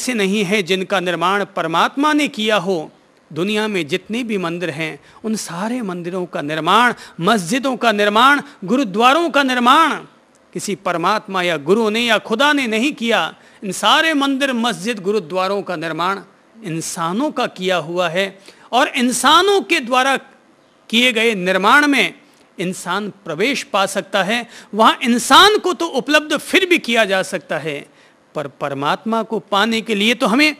ऐसे नहीं है जिनका निर्माण परमात्मा ने किया हो। दुनिया में जितने भी मंदिर हैं, उन सारे मंदिरों का निर्माण, मस्जिदों का निर्माण, गुरुद्वारों का निर्माण, किसी परमात्मा या गुरु ने या खुदा ने नहीं किया। इन सारे मंदिर, मस्जिद, गुरुद्वारों का निर्माण इंसानों का किया हुआ है और इंसानों के द्वारा किए गए निर्माण में इंसान प्रवेश पा सकता है। वहाँ इंसान को तो उपलब्ध फिर भी किया जा सकता है। पर परमात्मा को पाने के लिए तो हमें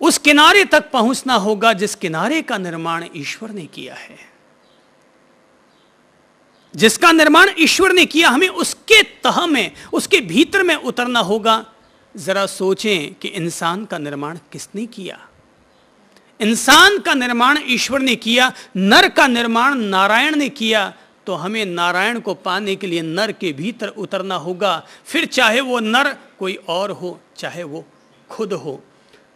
उस किनारे तक पहुँचना होगा जिस किनारे का निर्माण ईश्वर ने किया है। जिसका निर्माण ईश्वर ने किया, हमें उसके तह में, उसके भीतर में उतरना होगा। जरा सोचें कि इंसान का निर्माण किसने किया? इंसान का निर्माण ईश्वर ने किया, नर का निर्माण नारायण ने किया तो हमें नारायण को पाने के लिए नर के भीतर उतरना होगा। फिर चाहे वो नर कोई और हो, चाहे वो खुद हो।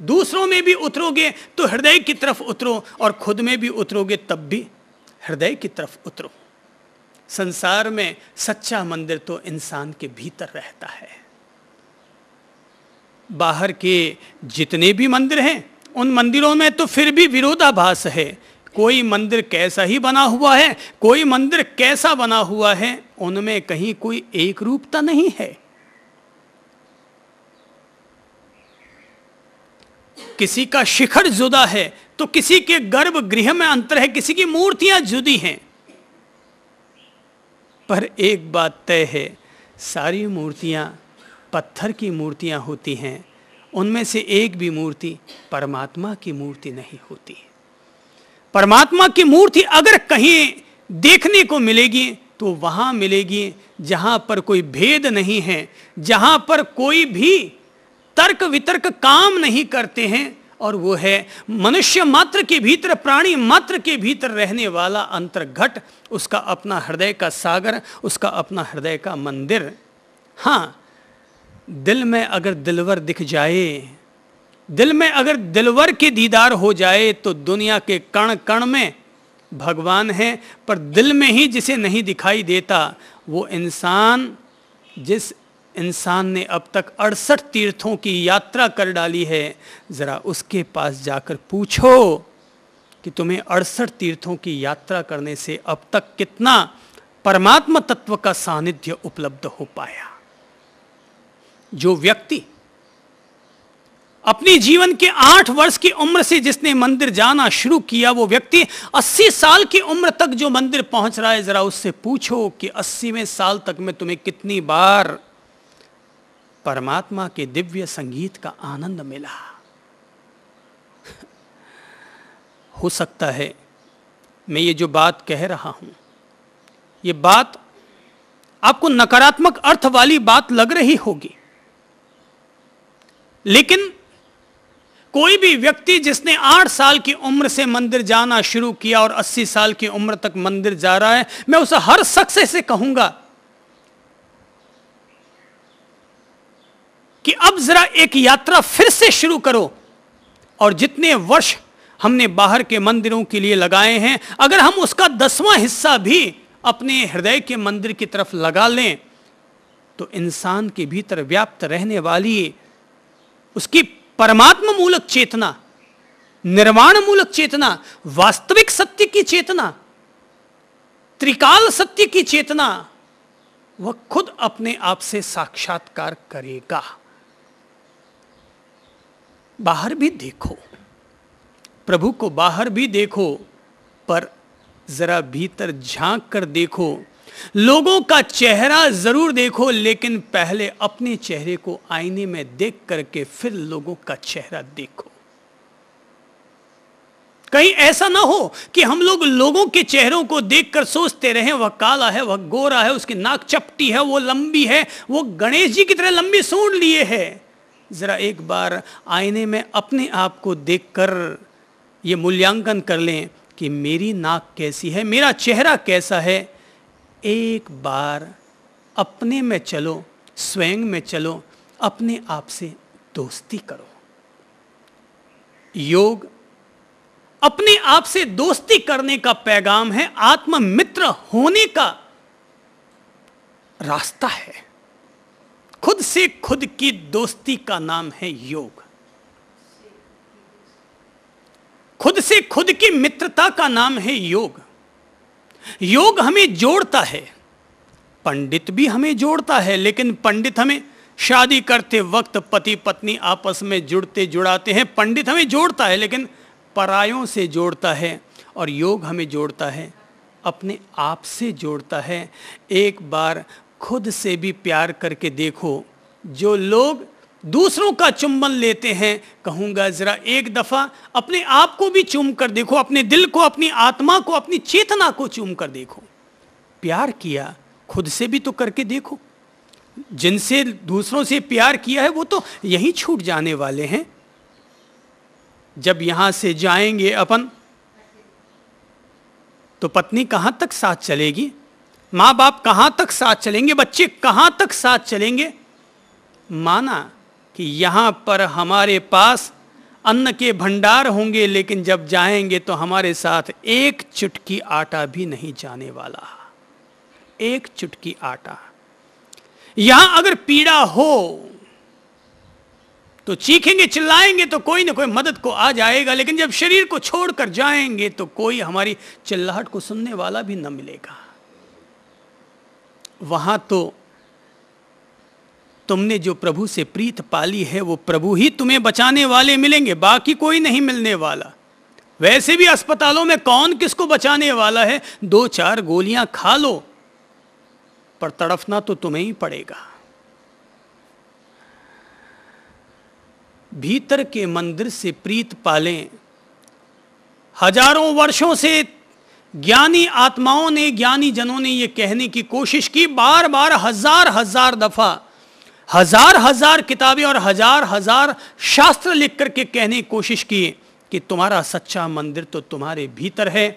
दूसरों में भी उतरोगे तो हृदय की तरफ़ उतरो और खुद में भी उतरोगे तब भी हृदय की तरफ़ उतरो। संसार में सच्चा मंदिर तो इंसान के भीतर रहता है। बाहर के जितने भी मंदिर हैं, उन मंदिरों में तो फिर भी विरोधाभास है। कोई मंदिर कैसा ही बना हुआ है, कोई मंदिर कैसा बना हुआ है, उनमें कहीं कोई एक रूपता नहीं है। किसी का शिखर जुदा है तो किसी के गर्भ गृह में अंतर है, किसी की मूर्तियाँ जुदी हैं। पर एक बात तय है, सारी मूर्तियाँ, पत्थर की मूर्तियाँ होती हैं, उनमें से एक भी मूर्ति परमात्मा की मूर्ति नहीं होती। परमात्मा की मूर्ति अगर कहीं देखने को मिलेगी तो वहाँ मिलेगी, जहाँ पर कोई भेद नहीं है, जहाँ पर कोई भी तर्क वितर्क काम नहीं करते हैं, और वो है मनुष्य मात्र के भीतर, प्राणी मात्र के भीतर रहने वाला अंतर्घट, उसका अपना हृदय का सागर, उसका अपना हृदय का मंदिर। हाँ दिल में अगर दिलवर दिख जाए दिल में अगर दिलवर के दीदार हो जाए तो दुनिया के कण कण में भगवान है, पर दिल में ही जिसे नहीं दिखाई देता, वो इंसान, जिस इंसान ने अब तक अड़सठ तीर्थों की यात्रा कर डाली है, ज़रा उसके पास जाकर पूछो कि तुम्हें अड़सठ तीर्थों की यात्रा करने से अब तक कितना परमात्मा तत्व का सानिध्य उपलब्ध हो पाया। जो व्यक्ति अपनी जीवन के आठ वर्ष की उम्र से जिसने मंदिर जाना शुरू किया, वो व्यक्ति अस्सी साल की उम्र तक जो मंदिर पहुँच रहा है, जरा उससे पूछो कि अस्सीवें साल तक में तुम्हें कितनी बार परमात्मा के दिव्य संगीत का आनंद मिला? हो सकता है मैं ये जो बात कह रहा हूँ, ये बात आपको नकारात्मक अर्थ वाली बात लग रही होगी, लेकिन कोई भी व्यक्ति जिसने आठ साल की उम्र से मंदिर जाना शुरू किया और अस्सी साल की उम्र तक मंदिर जा रहा है, मैं उसे हर शख्स से कहूँगा कि अब जरा एक यात्रा फिर से शुरू करो और जितने वर्ष हमने बाहर के मंदिरों के लिए लगाए हैं, अगर हम उसका दसवां हिस्सा भी अपने हृदय के मंदिर की तरफ़ लगा लें तो इंसान के भीतर व्याप्त रहने वाली उसकी परमात्मा मूलक चेतना निर्वाण मूलक चेतना, वास्तविक सत्य की चेतना, त्रिकाल सत्य की चेतना, वह खुद अपने आप से साक्षात्कार करेगा। बाहर भी देखो, प्रभु को बाहर भी देखो, पर जरा भीतर झाँक कर देखो लोगों का चेहरा ज़रूर देखो, लेकिन पहले अपने चेहरे को आईने में देख करके फिर लोगों का चेहरा देखो। कहीं ऐसा ना हो कि हम लोग लोगों के चेहरों को देखकर सोचते रहे, वह काला है, वह गोरा है, उसकी नाक चपटी है, वो लंबी है, वो गणेश जी की तरह लंबी सूंड लिए है। ज़रा एक बार आईने में अपने आप को देखकर ये मूल्यांकन कर लें कि मेरी नाक कैसी है, मेरा चेहरा कैसा है। एक बार अपने में चलो, स्वयं में चलो, अपने आप से दोस्ती करो। योग अपने आप से दोस्ती करने का पैगाम है आत्म मित्र होने का रास्ता है। खुद से खुद की दोस्ती का नाम है योग। खुद से खुद की मित्रता का नाम है योग। योग हमें जोड़ता है। पंडित भी हमें जोड़ता है, लेकिन पंडित हमें शादी करते वक्त पति पत्नी आपस में जुड़ते जुड़ाते हैं। पंडित हमें जोड़ता है, लेकिन परायों से जोड़ता है और योग हमें जोड़ता है, अपने आप से जोड़ता है। एक बार खुद से भी प्यार करके देखो, जो लोग दूसरों का चुंबन लेते हैं, कहूँगा, जरा एक दफ़ा अपने आप को भी चूम कर देखो, अपने दिल को, अपनी आत्मा को, अपनी चेतना को चूम कर देखो। प्यार किया, खुद से भी तो करके देखो। जिनसे, दूसरों से प्यार किया है, वो तो यही छूट जाने वाले हैं। जब यहाँ से जाएँगे अपन तो पत्नी कहाँ तक साथ चलेगी? माँ बाप कहाँ तक साथ चलेंगे? बच्चे कहाँ तक साथ चलेंगे? माना कि यहाँ पर हमारे पास अन्न के भंडार होंगे, लेकिन जब जाएँगे तो हमारे साथ एक चुटकी आटा भी नहीं जाने वाला। एक चुटकी आटा। यहाँ अगर पीड़ा हो तो चीखेंगे, चिल्लाएँगे तो कोई ना कोई मदद को आ जाएगा, लेकिन जब शरीर को छोड़कर जाएँगे तो कोई हमारी चिल्लाहट को सुनने वाला भी न मिलेगा। वहाँ तो तुमने जो प्रभु से प्रीत पाली है, वो प्रभु ही तुम्हें बचाने वाले मिलेंगे, बाकी कोई नहीं मिलने वाला। वैसे भी अस्पतालों में कौन किसको बचाने वाला है? दो चार गोलियाँ खा लो, पर तड़फना तो तुम्हें ही पड़ेगा। भीतर के मंदिर से प्रीत पालें। हज़ारों वर्षों से ज्ञानी आत्माओं ने, ज्ञानी जनों ने यह कहने की कोशिश की बार बार हज़ार हज़ार दफ़ा हज़ार हज़ार किताबें और हज़ार हज़ार शास्त्र लिख करके कहने की कोशिश की कि तुम्हारा सच्चा मंदिर तो तुम्हारे भीतर है,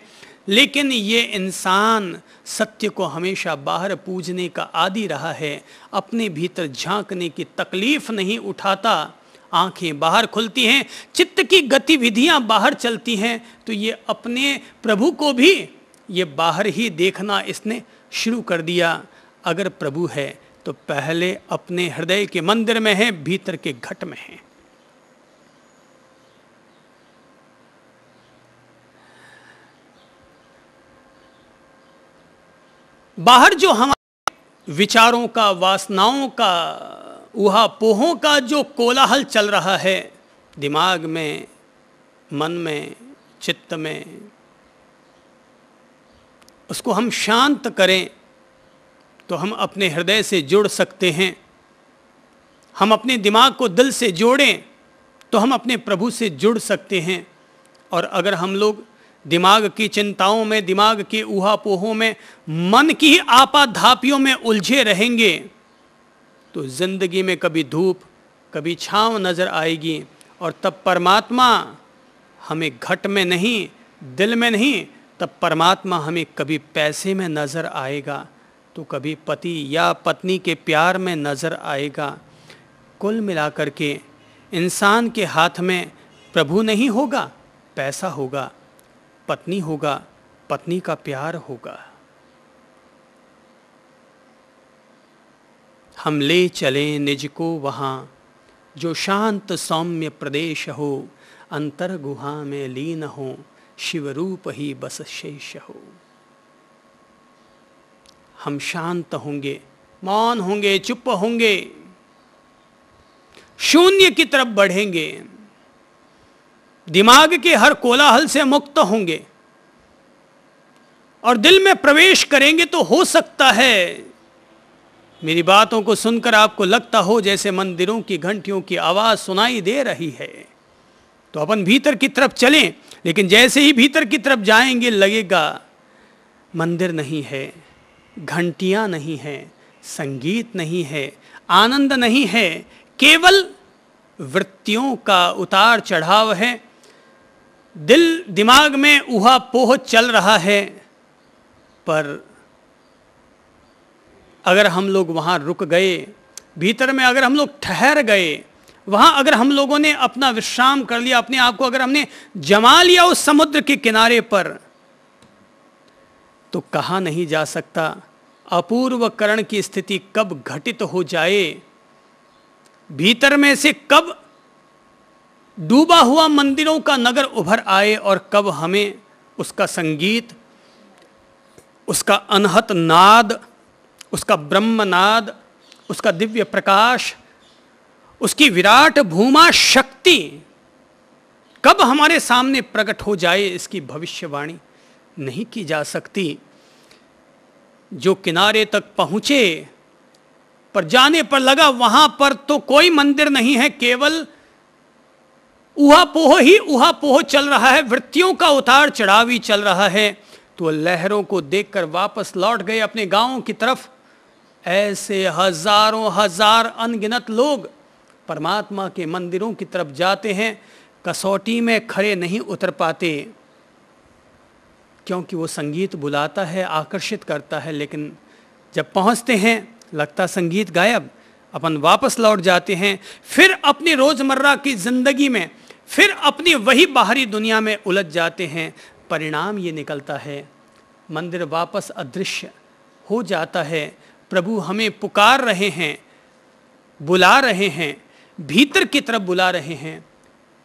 लेकिन ये इंसान सत्य को हमेशा बाहर पूजने का आदि रहा है, अपने भीतर झांकने की तकलीफ़ नहीं उठाता। आँखें बाहर खुलती हैं, चित्त की गतिविधियाँ बाहर चलती हैं तो ये अपने प्रभु को भी ये बाहर ही देखना इसने शुरू कर दिया। अगर प्रभु है तो पहले अपने हृदय के मंदिर में है, भीतर के घट में है। बाहर जो हमारे विचारों का, वासनाओं का उहा पोहों का जो कोलाहल चल रहा है, दिमाग में, मन में, चित्त में, उसको हम शांत करें। तो हम अपने हृदय से जुड़ सकते हैं। हम अपने दिमाग को दिल से जोड़ें तो हम अपने प्रभु से जुड़ सकते हैं। और अगर हम लोग दिमाग की चिंताओं में, दिमाग के ऊहापोहों में, मन की आपाधापियों में उलझे रहेंगे तो ज़िंदगी में कभी धूप, कभी छांव नज़र आएगी। और तब परमात्मा हमें घट में नहीं, दिल में नहीं, तब परमात्मा हमें कभी पैसे में नज़र आएगा। तो कभी पति या पत्नी के प्यार में नज़र आएगा। कुल मिलाकर के इंसान के हाथ में प्रभु नहीं होगा, पैसा होगा, पत्नी होगा, पत्नी का प्यार होगा। हम ले चलें निज को वहाँ, जो शांत सौम्य प्रदेश हो अंतर गुहा में लीन हो शिव रूप ही बस शेष हो। हम शांत होंगे, मौन होंगे, चुप होंगे, शून्य की तरफ़ बढ़ेंगे, दिमाग के हर कोलाहल से मुक्त होंगे और दिल में प्रवेश करेंगे तो हो सकता है। मेरी बातों को सुनकर आपको लगता हो जैसे मंदिरों की घंटियों की आवाज़ सुनाई दे रही है। तो अपन भीतर की तरफ़ चलें, लेकिन जैसे ही भीतर की तरफ़ जाएँगे, लगेगा, मंदिर नहीं है। घंटियाँ नहीं है, संगीत नहीं है, आनंद नहीं है, केवल वृत्तियों का उतार चढ़ाव है। दिल दिमाग में उहा पोह चल रहा है, पर अगर हम लोग वहाँ रुक गए, भीतर में अगर हम लोग ठहर गए, वहाँ अगर हम लोगों ने अपना विश्राम कर लिया, अपने आप को अगर हमने जमा लिया उस समुद्र के किनारे पर तो कहा नहीं जा सकता। अपूर्व करण की स्थिति कब घटित हो जाए? भीतर में से कब डूबा हुआ मंदिरों का नगर उभर आए और कब हमें उसका संगीत, उसका अनहत नाद, उसका ब्रह्मनाद, उसका दिव्य प्रकाश, उसकी विराट भूमा शक्ति कब हमारे सामने प्रकट हो जाए इसकी भविष्यवाणी? नहीं की जा सकती। जो किनारे तक पहुँचे, पर जाने पर लगा, वहाँ पर तो कोई मंदिर नहीं है, केवल उहापोह ही उहापोह चल रहा है, वृत्तियों का उतार चढ़ाव ही चल रहा है। तो लहरों को देखकर वापस लौट गए अपने गाँवों की तरफ़। ऐसे हज़ारों हज़ार अनगिनत लोग परमात्मा के मंदिरों की तरफ़ जाते हैं, कसौटी में खड़े नहीं उतर पाते। क्योंकि वो संगीत बुलाता है, आकर्षित करता है, लेकिन जब पहुँचते हैं, लगता संगीत गायब, अपन वापस लौट जाते हैं, फिर अपनी रोज़मर्रा की ज़िंदगी में, फिर अपनी वही बाहरी दुनिया में उलझ जाते हैं, परिणाम ये निकलता है, मंदिर वापस अदृश्य हो जाता है, प्रभु हमें पुकार रहे हैं, बुला रहे हैं, भीतर की तरफ़ बुला रहे हैं।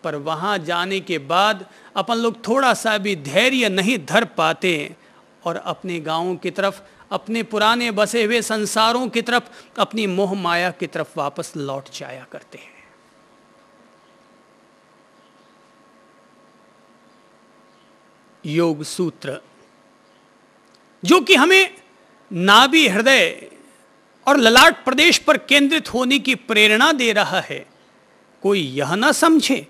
पर वहाँ जाने के बाद अपन लोग थोड़ा सा भी धैर्य नहीं धर पाते और अपने गाँवों की तरफ़, अपने पुराने बसे हुए संसारों की तरफ़, अपनी मोह माया की तरफ़ वापस लौट जाया करते हैं। योग सूत्र, जो कि हमें नाभि हृदय और ललाट प्रदेश पर केंद्रित होने की प्रेरणा दे रहा है, कोई यह ना समझे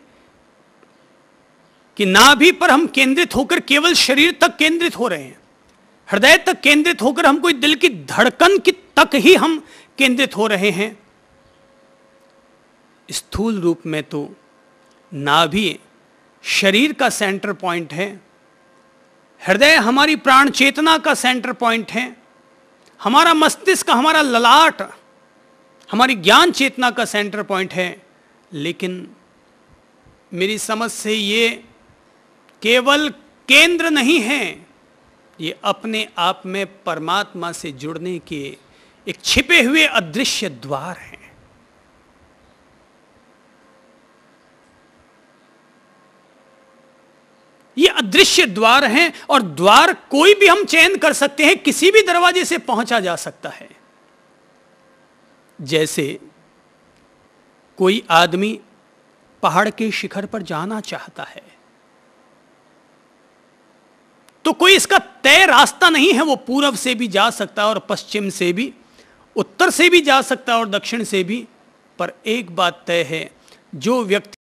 कि नाभि पर हम केंद्रित होकर केवल शरीर तक केंद्रित हो रहे हैं। हृदय तक केंद्रित होकर हम कोई दिल की धड़कन की तक ही हम केंद्रित हो रहे हैं। स्थूल रूप में तो नाभि शरीर का सेंटर पॉइंट है। हृदय हमारी प्राण चेतना का सेंटर पॉइंट है। हमारा मस्तिष्क, हमारा ललाट, हमारी ज्ञान चेतना का सेंटर पॉइंट है। लेकिन मेरी समझ से ये केवल केंद्र नहीं है, ये अपने आप में परमात्मा से जुड़ने के एक छिपे हुए अदृश्य द्वार हैं। ये अदृश्य द्वार हैं और द्वार कोई भी हम चयन कर सकते हैं, किसी भी दरवाजे से पहुँचा जा सकता है। जैसे कोई आदमी पहाड़ के शिखर पर जाना चाहता है तो कोई इसका तय रास्ता नहीं है, वो पूर्व से भी जा सकता है और पश्चिम से भी, उत्तर से भी जा सकता है और दक्षिण से भी, पर एक बात तय है, जो व्यक्ति